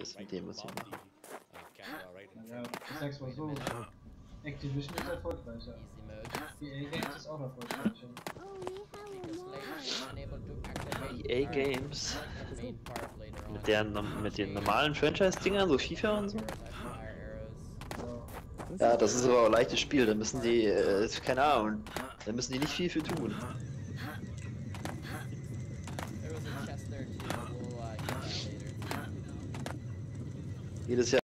ist mit dem, was sie machen. Ja, ich sag's mal so. Activision ist erfolgreicher. EA Games ist auch erfolgreicher. EA Games. Mit, deren, mit den normalen Franchise-Dingern, so FIFA und so. Ja, das ist aber auch ein leichtes Spiel, da müssen die, äh, keine Ahnung, da müssen die nicht viel für tun. There was